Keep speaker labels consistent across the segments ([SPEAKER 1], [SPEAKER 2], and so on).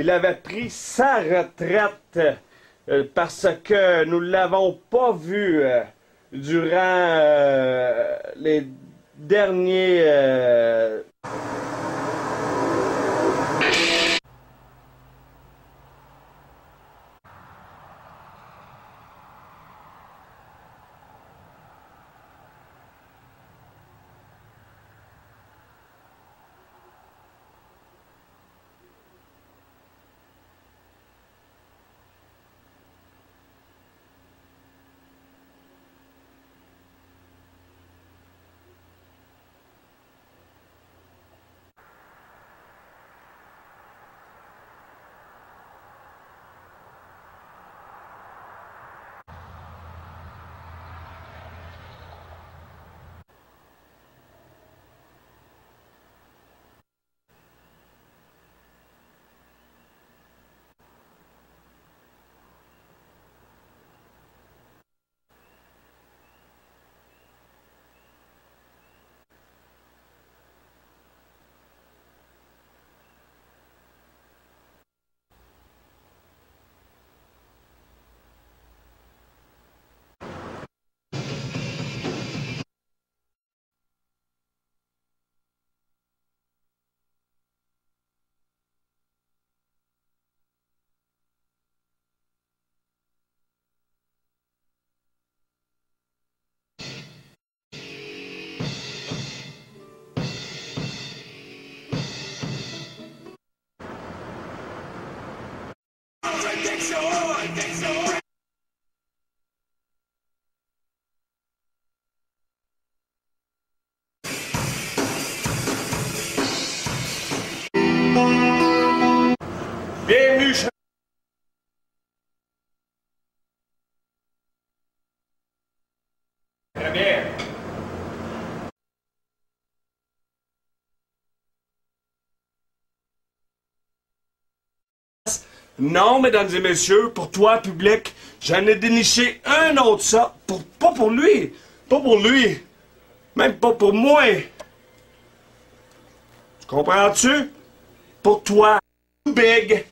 [SPEAKER 1] il avait pris sa retraite euh, parce que nous l'avons pas vu euh, durant euh, les derniers Non, mesdames et messieurs, pour toi, public, j'en ai déniché un autre ça. Pour, pas pour lui. Pas pour lui. Même pas pour moi. Tu comprends-tu? Pour toi. Big.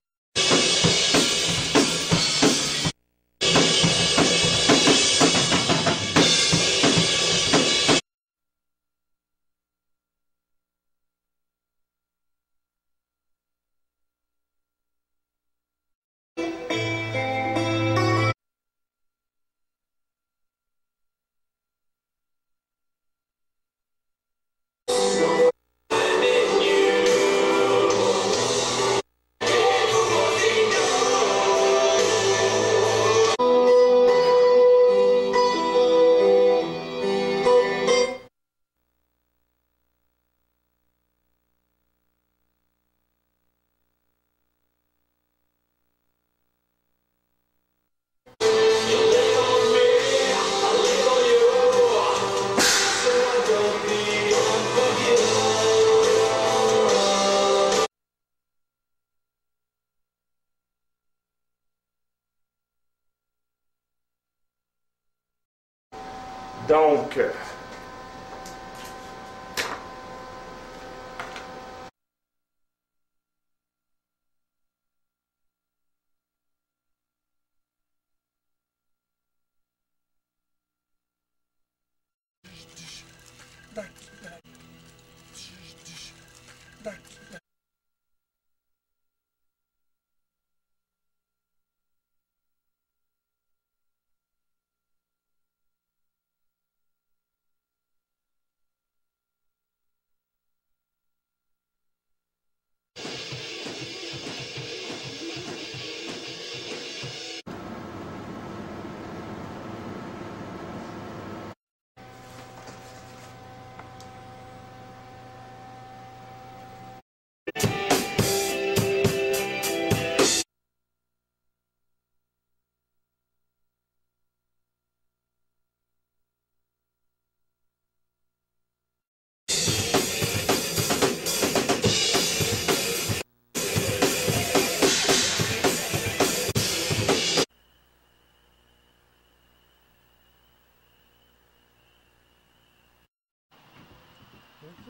[SPEAKER 1] don't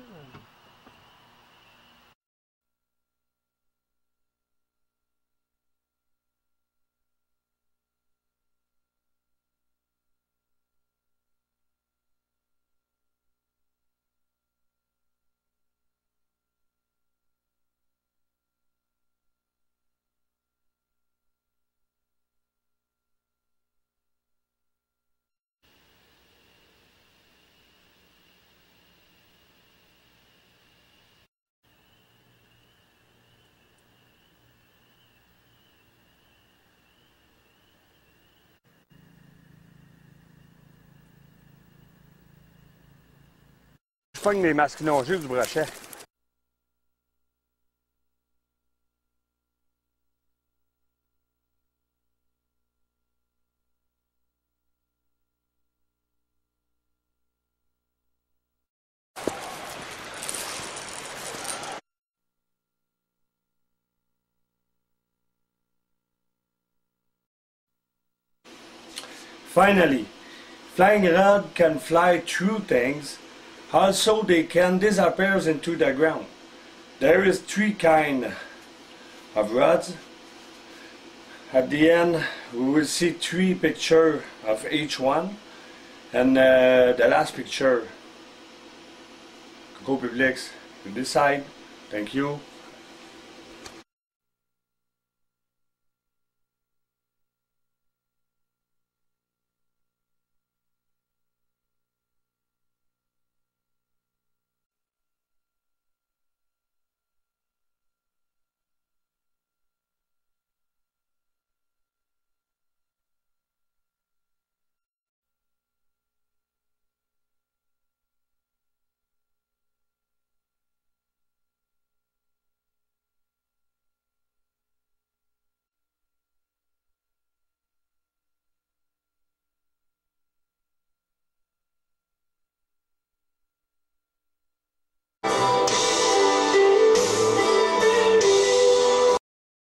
[SPEAKER 1] doing? Pogne les maskinongés du brochet. Finally, flying rod can fly through things. Also, they can disappear into the ground. There is three kind of rods. At the end, we will see three picture of each one. And uh, the last picture, Coco Publix, you decide. Thank you.